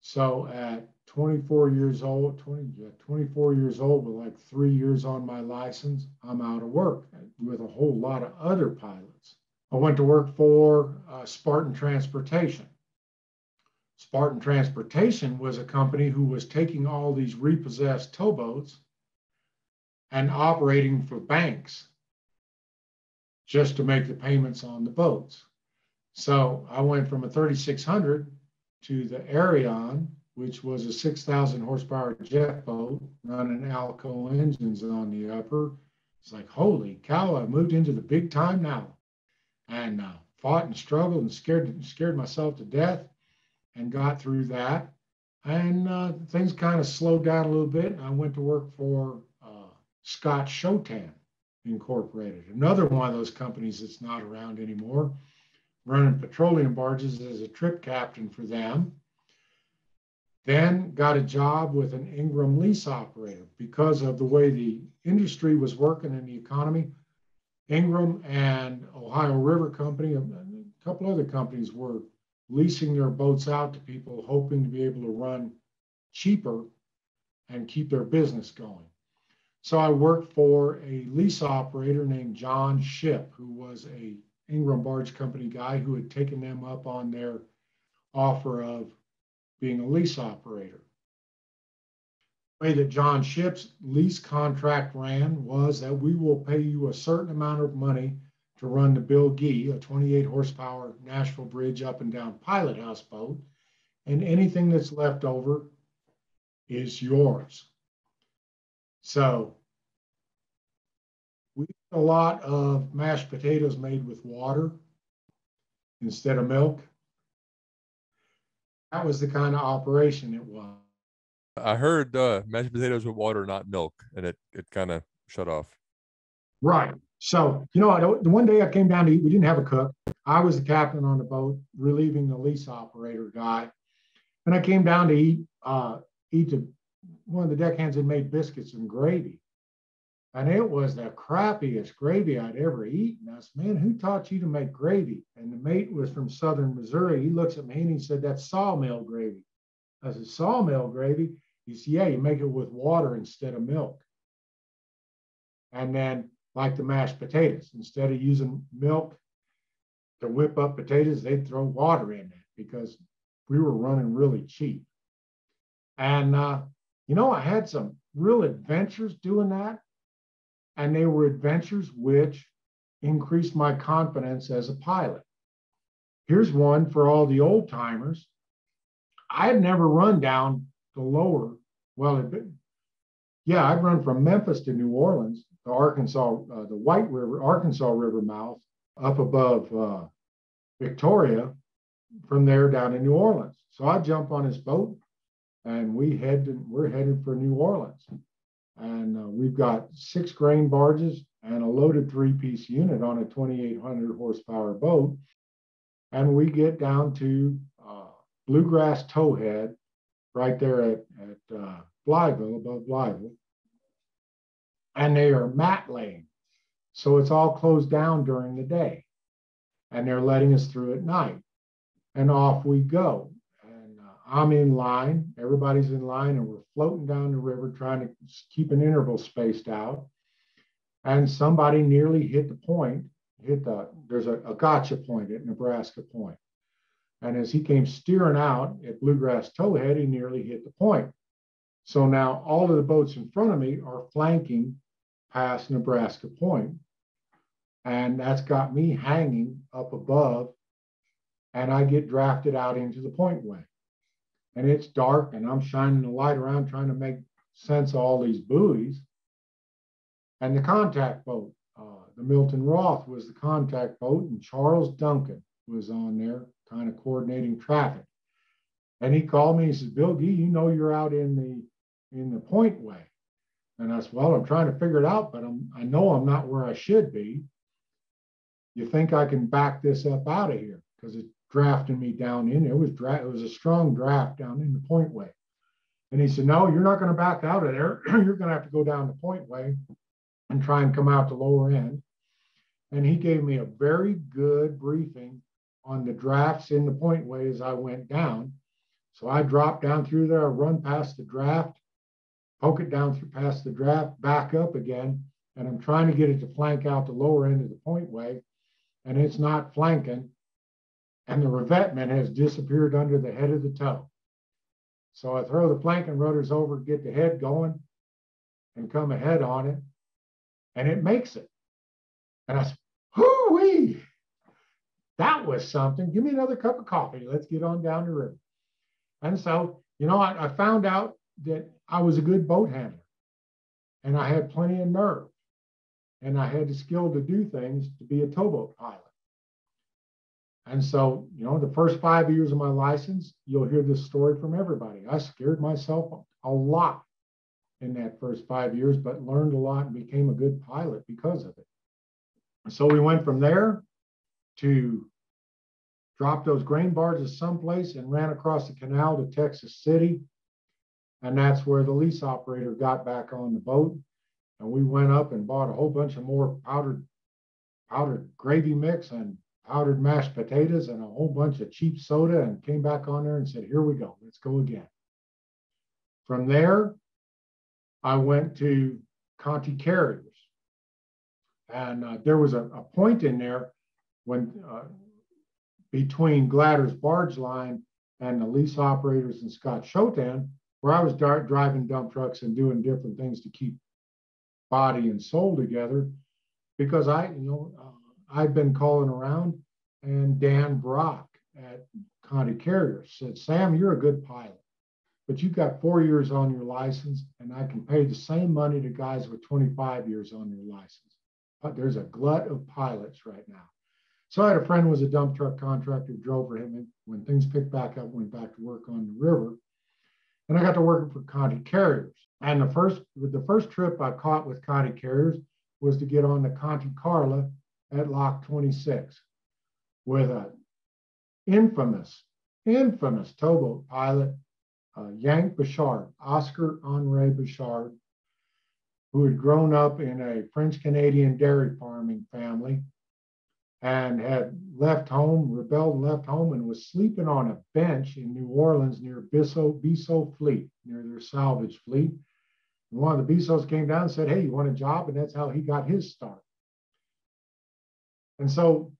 So at 24 years old, 20, yeah, 24 years old, with like three years on my license, I'm out of work with a whole lot of other pilots. I went to work for uh, Spartan Transportation. Spartan Transportation was a company who was taking all these repossessed towboats and operating for banks just to make the payments on the boats. So I went from a 3600 to the Arion which was a 6,000 horsepower jet boat running Alco engines on the upper. It's like, holy cow, I moved into the big time now. And uh, fought and struggled and scared, scared myself to death and got through that. And uh, things kind of slowed down a little bit. I went to work for uh, Scott Shotan Incorporated, another one of those companies that's not around anymore, running petroleum barges as a trip captain for them. Then got a job with an Ingram lease operator because of the way the industry was working in the economy. Ingram and Ohio River Company, a couple other companies were leasing their boats out to people, hoping to be able to run cheaper and keep their business going. So I worked for a lease operator named John Ship, who was a Ingram Barge Company guy who had taken them up on their offer of being a lease operator. The way that John Ship's lease contract ran was that we will pay you a certain amount of money to run the Bill Gee, a 28 horsepower Nashville Bridge up and down pilot house boat, and anything that's left over is yours. So we a lot of mashed potatoes made with water instead of milk. That was the kind of operation it was. I heard uh, mashed potatoes with water, not milk, and it it kind of shut off. Right. So you know, the one day I came down to eat, we didn't have a cook. I was the captain on the boat, relieving the lease operator guy, and I came down to eat uh, eat the one of the deckhands had made biscuits and gravy. And it was the crappiest gravy I'd ever eaten. I said, man, who taught you to make gravy? And the mate was from Southern Missouri. He looks at me and he said, that's sawmill gravy. I said, sawmill gravy? He said, yeah, you make it with water instead of milk. And then like the mashed potatoes, instead of using milk to whip up potatoes, they'd throw water in it because we were running really cheap. And, uh, you know, I had some real adventures doing that and they were adventures which increased my confidence as a pilot. Here's one for all the old timers. I had never run down the lower, well, been, yeah, I'd run from Memphis to New Orleans, the Arkansas, uh, the White River, Arkansas River mouth up above uh, Victoria, from there down to New Orleans. So I jump on his boat and we head to, we're headed for New Orleans. And uh, we've got six grain barges and a loaded three piece unit on a 2,800 horsepower boat. And we get down to uh, Bluegrass Towhead right there at, at uh, Blytheville, above Blytheville. And they are mat laying. So it's all closed down during the day. And they're letting us through at night. And off we go. I'm in line, everybody's in line, and we're floating down the river trying to keep an interval spaced out. And somebody nearly hit the point, hit the, there's a, a gotcha point at Nebraska Point. And as he came steering out at Bluegrass Towhead, he nearly hit the point. So now all of the boats in front of me are flanking past Nebraska Point. And that's got me hanging up above. And I get drafted out into the pointway. And it's dark, and I'm shining the light around trying to make sense of all these buoys. And the contact boat, uh, the Milton Roth was the contact boat, and Charles Duncan was on there, kind of coordinating traffic. And he called me. He says, "Bill Gee, you know you're out in the in the point way. And I said, "Well, I'm trying to figure it out, but I'm I know I'm not where I should be. You think I can back this up out of here because it's drafting me down in. It was dra- it was a strong draft down in the point way. And he said, "No, you're not going to back out of there. *clears throat* you're going to have to go down the point way and try and come out the lower end." And he gave me a very good briefing on the drafts in the point way as I went down. So I dropped down through there, I run past the draft, poke it down through past the draft, back up again, and I'm trying to get it to flank out the lower end of the point way, and it's not flanking. And the revetment has disappeared under the head of the tow. So I throw the flanking rudders over, get the head going, and come ahead on it, and it makes it. And I said, hoo wee, that was something. Give me another cup of coffee. Let's get on down the river. And so, you know, I, I found out that I was a good boat handler and I had plenty of nerve and I had the skill to do things to be a towboat pilot. And so, you know, the first five years of my license, you'll hear this story from everybody. I scared myself a lot in that first five years, but learned a lot and became a good pilot because of it. So we went from there to drop those grain barges someplace and ran across the canal to Texas City. And that's where the lease operator got back on the boat. And we went up and bought a whole bunch of more powdered powdered gravy mix and powdered mashed potatoes and a whole bunch of cheap soda and came back on there and said, here we go, let's go again. From there, I went to Conti Carriers. And uh, there was a, a, point in there when uh, between Gladder's barge line and the lease operators and Scott Shotan, where I was driving dump trucks and doing different things to keep body and soul together, because I, you know, uh, I'd been calling around, and Dan Brock at Conti Carriers said, "Sam, you're a good pilot, but you've got four years on your license, and I can pay the same money to guys with 25 years on their license. But there's a glut of pilots right now." So I had a friend who was a dump truck contractor, drove for him. And when things picked back up, went back to work on the river. And I got to working for Conti Carriers. And the first, the first trip I caught with Conti Carriers was to get on the Conti Carla at Lock 26 with a infamous, infamous towboat pilot, uh, Yank Bouchard, Oscar Henri Bouchard, who had grown up in a French Canadian dairy farming family and had left home, rebelled left home, and was sleeping on a bench in New Orleans near Bisso, Bisso Fleet, near their salvage fleet. And one of the Bissos came down and said, Hey, you want a job? And that's how he got his start. And so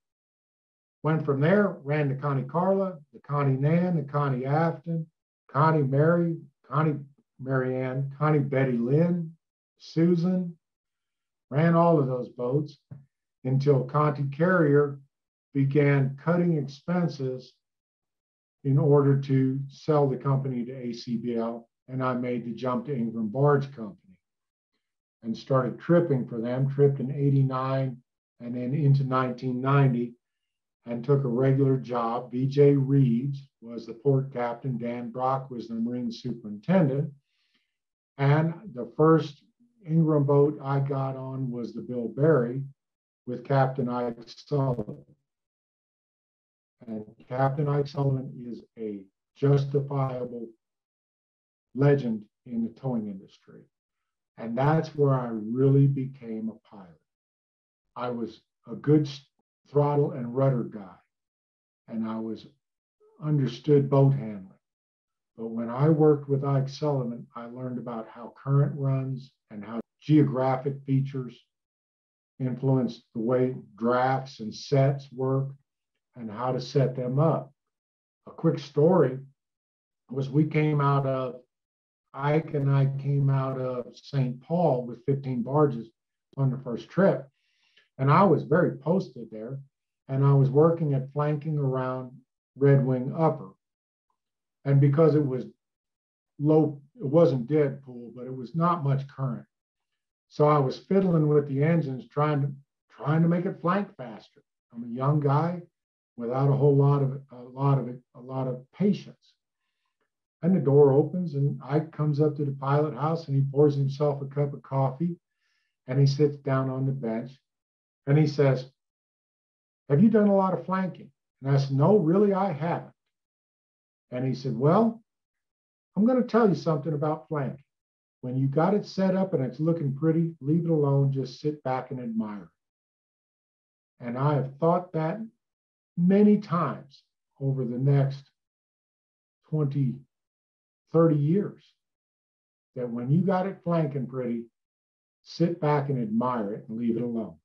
went from there, ran the Conti Carla, the Conti Nan, the Conti Afton, Conti Mary, Conti Marianne, Conti Betty Lynn, Susan, ran all of those boats until Conti Carrier began cutting expenses in order to sell the company to ACBL. And I made the jump to Ingram Barge Company and started tripping for them, tripped in 89 and then into 1990 and took a regular job. BJ Reeves was the port captain, Dan Brock was the marine superintendent. And the first Ingram boat I got on was the Bill Barry, with Captain Ike Sullivan. And Captain Ike Sullivan is a justifiable legend in the towing industry. And that's where I really became a pilot. I was a good throttle and rudder guy, and I was understood boat handling. But when I worked with Ike Sullivan, I learned about how current runs and how geographic features influenced the way drafts and sets work and how to set them up. a quick story was we came out of Ike and I came out of St. Paul with 15 barges on the first trip. And I was very posted there. And I was working at flanking around Red Wing Upper. And because it was low, it wasn't dead pool, but it was not much current. So I was fiddling with the engines, trying to trying to make it flank faster. I'm a young guy without a whole lot of a lot of a lot of patience. And the door opens, and Ike comes up to the pilot house and he pours himself a cup of coffee and he sits down on the bench and he says, Have you done a lot of flanking? And I said, No, really, I haven't. And he said, Well, I'm going to tell you something about flanking. When you got it set up and it's looking pretty, leave it alone, just sit back and admire And I have thought that many times over the next 20, 30 years that when you got it flanking pretty, sit back and admire it and leave it alone.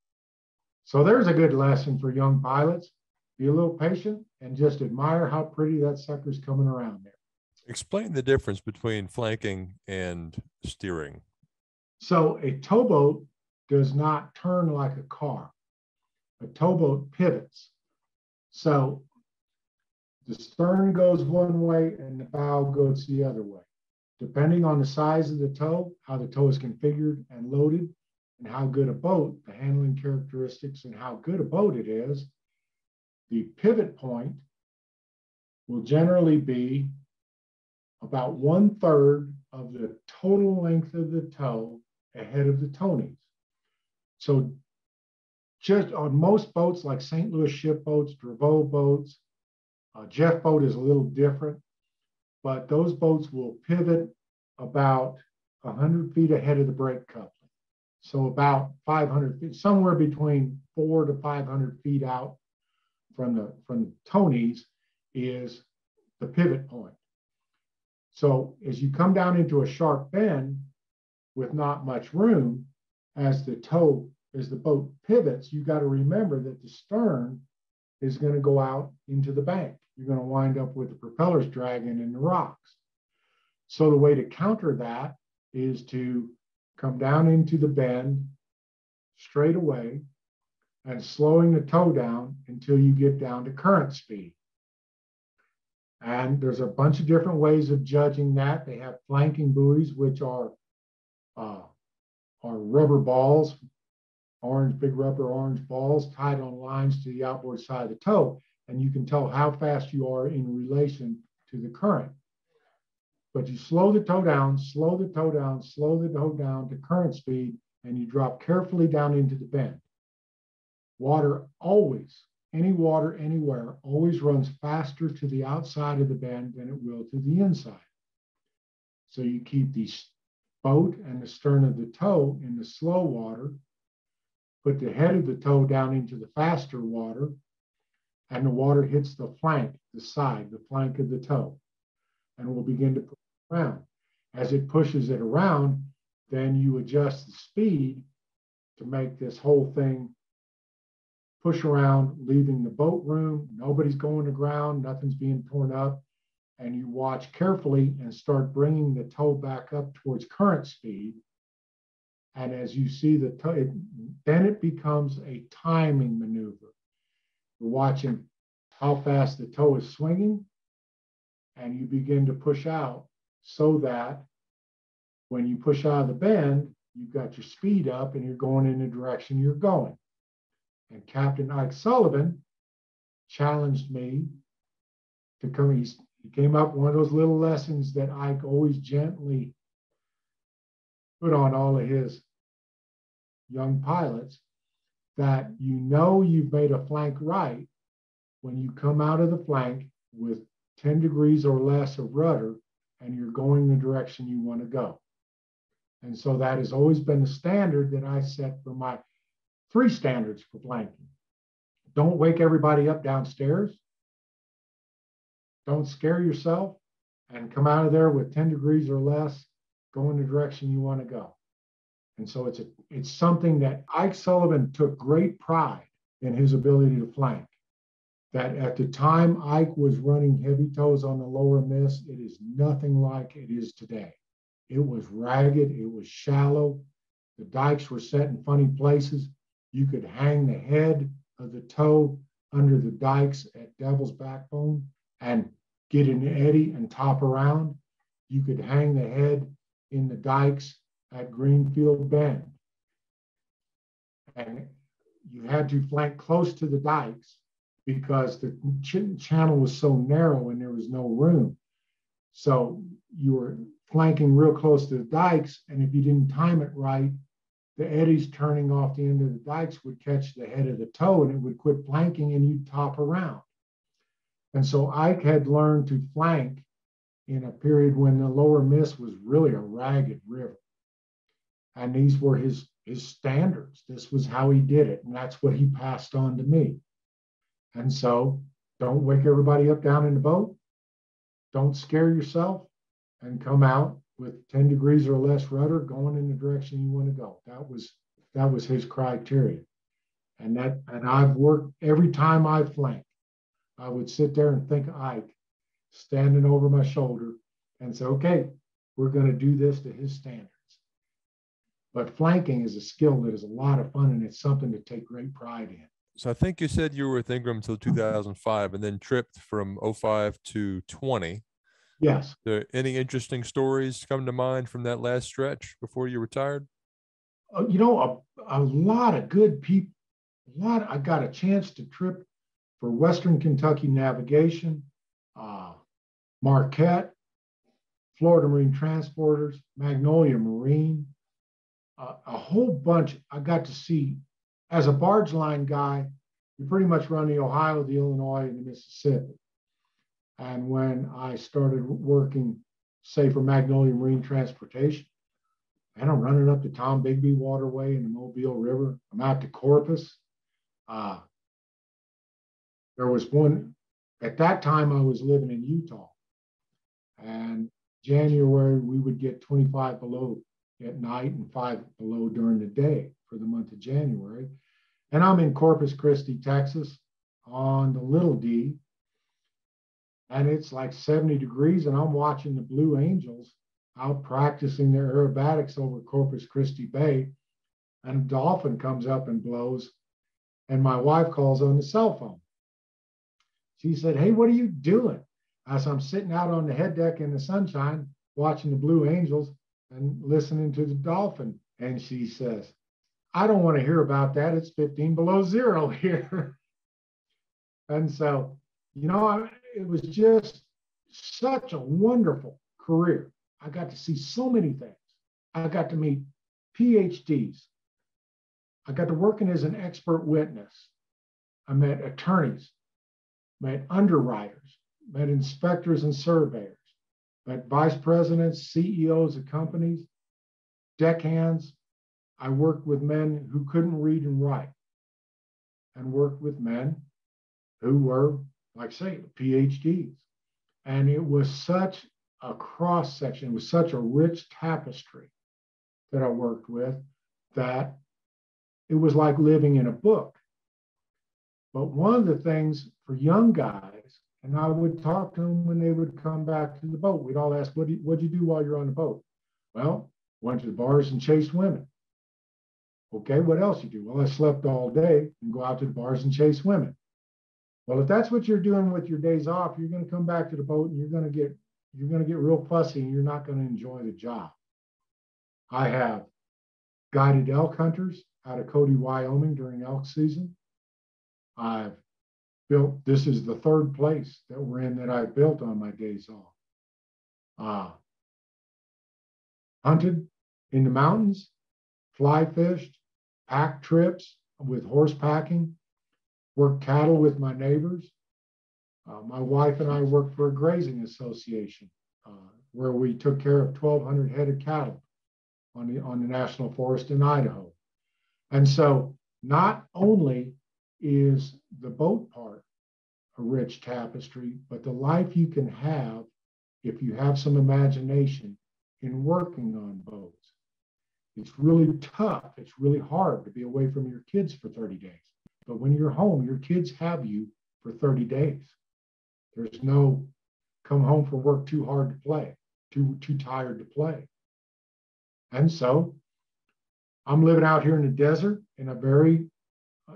So there's a good lesson for young pilots. Be a little patient and just admire how pretty that sucker's coming around there. Explain the difference between flanking and steering. So a towboat does not turn like a car. A towboat pivots. So the stern goes one way and the bow goes the other way. Depending on the size of the tow, how the tow is configured and loaded, and how good a boat, the handling characteristics, and how good a boat it is, the pivot point will generally be about one third of the total length of the tow ahead of the tow knees. So just on most boats like St. Louis ship boats, Dravo boats, uh, Jeffboat is a little different, but those boats will pivot about 100 feet ahead of the brake coupling. So about 500 feet, somewhere between four to 500 feet out from the from the tow knees is the pivot point. So as you come down into a sharp bend with not much room, as the tow, as the boat pivots, you got to remember that the stern is going to go out into the bank you're going to wind up with the propellers dragging in the rocks. So the way to counter that is to come down into the bend straight away and slowing the tow down until you get down to current speed. And there's a bunch of different ways of judging that. They have flanking buoys, which are uh, are rubber balls, orange, big rubber orange balls tied on lines to the outboard side of the tow and you can tell how fast you are in relation to the current. But you slow the tow down, slow the tow down, slow the tow down to current speed, and you drop carefully down into the bend. Water always, any water anywhere, always runs faster to the outside of the bend than it will to the inside. So you keep the boat and the stern of the tow in the slow water, put the head of the tow down into the faster water, and the water hits the flank, the side, the flank of the tow, and will begin to around. As it pushes it around, then you adjust the speed to make this whole thing push around, leaving the boat room. Nobody's going to ground, nothing's being torn up. And you watch carefully and start bringing the tow back up towards current speed. And as you see the tow, it, then it becomes a timing maneuver. You're watching how fast the tow is swinging, and you begin to push out so that when you push out of the bend, you've got your speed up and you're going in the direction you're going. And Captain Ike Sullivan challenged me to come. He, he came up one of those little lessons that Ike always gently put on all of his young pilots that you know you've made a flank right when you come out of the flank with 10 degrees or less of rudder and you're going the direction you want to go. And so that has always been the standard that I set for my three standards for flanking. Don't wake everybody up downstairs. Don't scare yourself and come out of there with 10 degrees or less, go in the direction you want to go. And so it's a, it's something that Ike Sullivan took great pride in his ability to flank. That at the time Ike was running heavy tows on the lower miss, it is nothing like it is today. It was ragged, it was shallow. The dikes were set in funny places. You could hang the head of the tow under the dikes at Devil's Backbone and get an eddy and top around. You could hang the head in the dikes at Greenfield Bend. And you had to flank close to the dikes because the ch- channel was so narrow and there was no room. So you were flanking real close to the dikes, and if you didn't time it right, the eddies turning off the end of the dikes would catch the head of the tow and it would quit flanking and you'd top around. And so Ike had learned to flank in a period when the lower miss was really a ragged river. And these were his, his standards. This was how he did it. And that's what he passed on to me. And so don't wake everybody up down in the boat. Don't scare yourself and come out with 10 degrees or less rudder going in the direction you want to go. That was that was his criteria. And that and I've worked every time I flanked, I would sit there and think Ike standing over my shoulder and say, okay, we're going to do this to his standards. But flanking is a skill that is a lot of fun and it's something to take great pride in. So I think you said you were with Ingram until 2005 and then tripped from 05 to 20. Yes. There any interesting stories come to mind from that last stretch before you retired? Uh, you know, a, a lot of good people. A lot. I got a chance to trip for Western Kentucky Navigation, uh, Marquette, Florida Marine Transporters, Magnolia Marine, uh, a whole bunch. I got to see as a barge line guy. You pretty much run the Ohio, the Illinois, and the Mississippi. And when I started working, say, for Magnolia Marine Transportation, and I'm running up the Tom Tombigbee Waterway in the Mobile River. I'm out to Corpus. Uh, there was one, at that time, I was living in Utah. And January, we would get 25 below at night and five below during the day for the month of January. And I'm in Corpus Christi, Texas on the Little D and it's like 70 degrees, and I'm watching the Blue Angels out practicing their aerobatics over Corpus Christi Bay, and a dolphin comes up and blows, and my wife calls on the cell phone. She said, Hey, what are you doing? As I'm sitting out on the head deck in the sunshine, watching the Blue Angels and listening to the dolphin. And she says, I don't want to hear about that. It's 15 below zero *laughs* here. and so, you know, it was just such a wonderful career. I got to see so many things. I got to meet PhDs. I got to working as an expert witness. I met attorneys, met underwriters, met inspectors and surveyors, met vice presidents, CEOs of companies, deckhands. I worked with men who couldn't read and write and worked with men who were like I say, PhDs. And it was such a cross section, it was such a rich tapestry that I worked with that it was like living in a book. But one of the things for young guys, and I would talk to them when they would come back to the boat, we'd all ask, what what'd you do while you're on the boat? Well, went to the bars and chased women. Okay, what else you do? Well, I slept all day and go out to the bars and chase women. Well, if that's what you're doing with your days off, you're going to come back to the boat and you're going to get you're going to get real fussy and you're not going to enjoy the job. I have guided elk hunters out of Cody, Wyoming during elk season. I've built, this is the third place that we're in that I built on my days off. Uh, hunted in the mountains, fly fished, pack trips with horse packing, worked cattle with my neighbors. Uh, my wife and I worked for a grazing association uh, where we took care of 1,200 head of cattle on the, on the national forest in Idaho. And so not only is the boat part a rich tapestry, but the life you can have if you have some imagination in working on boats. It's really tough. It's really hard to be away from your kids for 30 days. But when you're home, your kids have you for 30 days. There's no come home from work too hard to play, too, too tired to play. And so I'm living out here in the desert in a very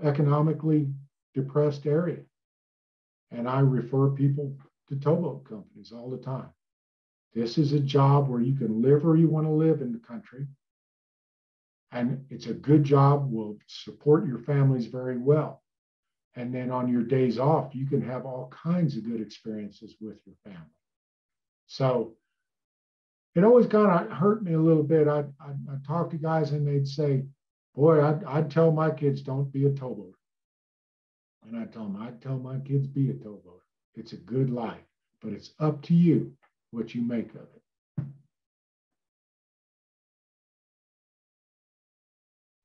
economically depressed area. And I refer people to towboat companies all the time. This is a job where you can live where you want to live in the country. And it's a good job, will support your families very well. And then on your days off, you can have all kinds of good experiences with your family. So it always kind of hurt me a little bit. I'd, I'd, talk to guys and they'd say, Boy, I'd, I'd tell my kids, don't be a towboater. And I'd tell them, I'd tell my kids, be a towboater. It's a good life, but it's up to you what you make of it.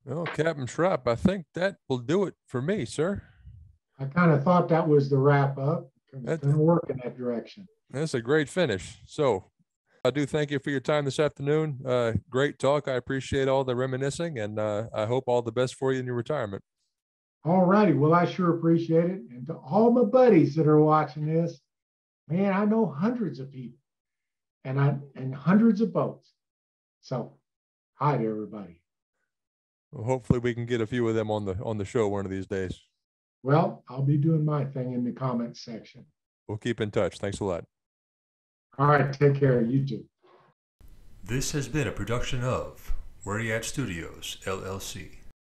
Well, Captain Schropp, I think that will do it for me, sir. I kind of thought that was the wrap up. It's to work in that direction. That's a great finish. So I do thank you for your time this afternoon. Uh, great talk. I appreciate all the reminiscing and uh, I hope all the best for you in your retirement. All righty. Well, I sure appreciate it. And to all my buddies that are watching this, man, I know hundreds of people and I and hundreds of boats. So hi to everybody. Well, hopefully we can get a few of them on the on the show one of these days. Well, I'll be doing my thing in the comments section. We'll keep in touch. Thanks a lot. All right. Take care. You too. This has been a production of Where You At Studios, LLC.